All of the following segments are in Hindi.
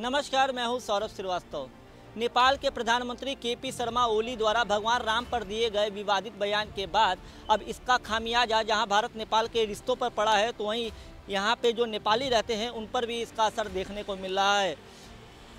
नमस्कार, मैं हूँ सौरभ श्रीवास्तव। नेपाल के प्रधानमंत्री के पी शर्मा ओली द्वारा भगवान राम पर दिए गए विवादित बयान के बाद अब इसका खामियाजा जहाँ भारत नेपाल के रिश्तों पर पड़ा है तो वहीं यहाँ पे जो नेपाली रहते हैं, उन पर भी इसका असर देखने को मिल रहा है।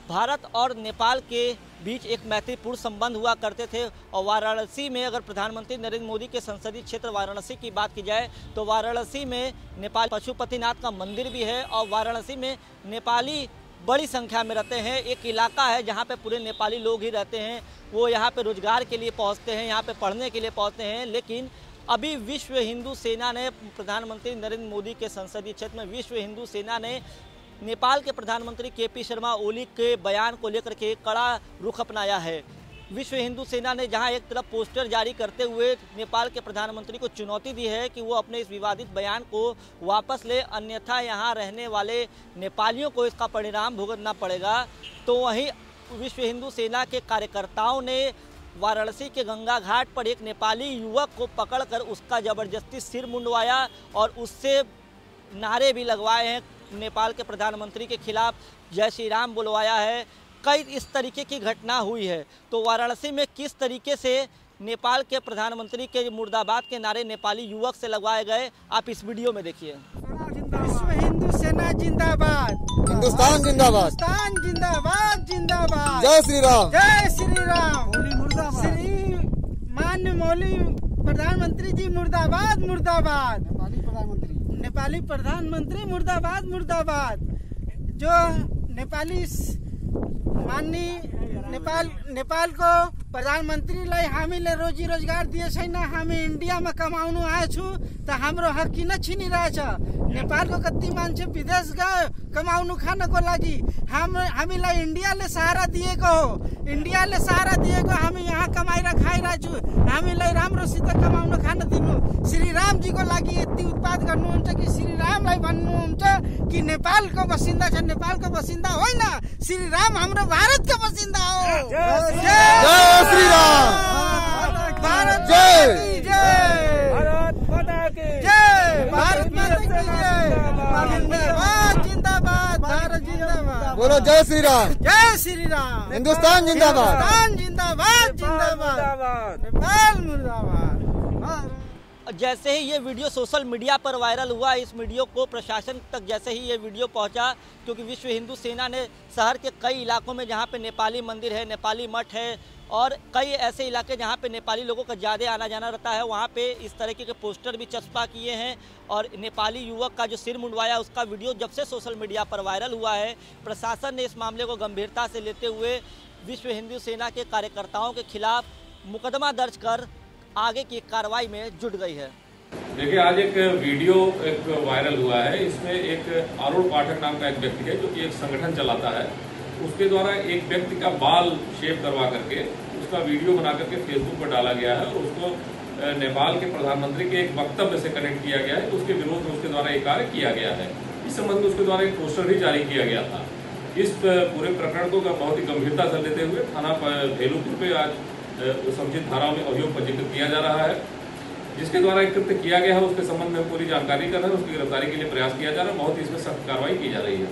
भारत और नेपाल के बीच एक मैत्रीपूर्ण संबंध हुआ करते थे, और वाराणसी में अगर प्रधानमंत्री नरेंद्र मोदी के संसदीय क्षेत्र वाराणसी की बात की जाए तो वाराणसी में नेपाल पशुपतिनाथ का मंदिर भी है, और वाराणसी में नेपाली बड़ी संख्या में रहते हैं। एक इलाका है जहाँ पे पूरे नेपाली लोग ही रहते हैं। वो यहाँ पे रोज़गार के लिए पहुँचते हैं, यहाँ पे पढ़ने के लिए पहुँचते हैं। लेकिन अभी विश्व हिंदू सेना ने प्रधानमंत्री नरेंद्र मोदी के संसदीय क्षेत्र में विश्व हिंदू सेना ने नेपाल के प्रधानमंत्री के पी शर्मा ओली के बयान को लेकर के कड़ा रुख अपनाया है। विश्व हिंदू सेना ने जहाँ एक तरफ़ पोस्टर जारी करते हुए नेपाल के प्रधानमंत्री को चुनौती दी है कि वो अपने इस विवादित बयान को वापस ले, अन्यथा यहाँ रहने वाले नेपालियों को इसका परिणाम भुगतना पड़ेगा। तो वहीं विश्व हिंदू सेना के कार्यकर्ताओं ने वाराणसी के गंगा घाट पर एक नेपाली युवक को पकड़कर उसका ज़बरदस्ती सिर मुंडवाया और उससे नारे भी लगवाए हैं। नेपाल के प्रधानमंत्री के खिलाफ जय श्री राम बुलवाया है। कई इस तरीके की घटना हुई है। तो वाराणसी में किस तरीके से नेपाल के प्रधानमंत्री के मुर्दाबाद के नारे नेपाली युवक से लगवाए गए आप इस वीडियो में देखिए। विश्व हिंदू सेना जिंदाबाद। हिंदुस्तान जिंदाबाद। हिंदुस्तान जिंदाबाद जिंदाबाद। जय श्री राम जय श्री राम श्री मान्य मौली प्रधानमंत्री जी मुर्दाबाद मुर्दाबाद। नेपाली प्रधानमंत्री। नेपाली प्रधानमंत्री मुर्दाबाद मुर्दाबाद। जो नेपाली माननीय नेपाल नेपाल को प्रधानमन्त्रीलाई हामीले रोजी रोजगार दिए छैन हामी इन्डियामा कमाउनु आएछु त हाम्रो हक किन छिनिरहेछ? नेपालको कति मान्छे विदेश गयो कमाउनु खानको लागि? हाम हामीलाई इन्डियाले सहारा दिएको हो। इन्डियाले सहारा दिएको हामी यहाँ कमाएर खाइरहेछु। हामीलाई राम्रोसित कमाउन खान दिनु। श्री रामजीको लागि यति उत्पाद गर्नुहुन्छ कि श्री रामलाई भन्नुहुन्छ कि नेपालको बसिन्दा छ नेपालको बसिन्दा होइन। श्री राम हाम्रो भारतको बसिन्दा हो। बोलो जय श्री राम जय श्री राम हिंदुस्तान जिंदाबाद जिंदाबाद जिंदाबाद। जिंदाबाद नेपाल मुर्दाबाद। जैसे ही ये वीडियो सोशल मीडिया पर वायरल हुआ इस वीडियो को प्रशासन तक जैसे ही ये वीडियो पहुँचा क्योंकि विश्व हिंदू सेना ने शहर के कई इलाकों में जहाँ पे नेपाली मंदिर है नेपाली मठ है और कई ऐसे इलाके जहाँ पे नेपाली लोगों का ज़्यादा आना जाना रहता है, वहाँ पे इस तरीके के पोस्टर भी चस्पा किए हैं और नेपाली युवक का जो सिर मुंडवाया उसका वीडियो जब से सोशल मीडिया पर वायरल हुआ है, प्रशासन ने इस मामले को गंभीरता से लेते हुए विश्व हिंदू सेना के कार्यकर्ताओं के खिलाफ मुकदमा दर्ज कर आगे की कार्रवाई में जुट गई है। देखिए, आज एक वीडियो एक वायरल हुआ है, इसमें एक अरुण पाठक नाम का एक व्यक्ति है जो कि एक संगठन चलाता है। उसके द्वारा एक व्यक्ति का बाल शेप करवा करके, उसका वीडियो बना करके फेसबुक पर डाला गया है और उसको नेपाल के प्रधानमंत्री के एक वक्तव्य से कनेक्ट किया गया है तो उसके विरोध में उसके द्वारा एक कार्य किया गया है। इस संबंध में उसके द्वारा एक पोस्टर भी जारी किया गया था। इस पूरे प्रकरण को बहुत ही गंभीरता से लेते हुए थाना भेलूपुर पे आज संबंधित धाराओं में अभियोग पंजीकृत किया जा रहा है, जिसके द्वारा एक कृत्य किया गया है। उसके संबंध में पूरी जानकारी कर रहे हैं उसकी गिरफ्तारी के लिए प्रयास किया जा रहा है। बहुत ही इसमें सख्त कार्रवाई की जा रही है।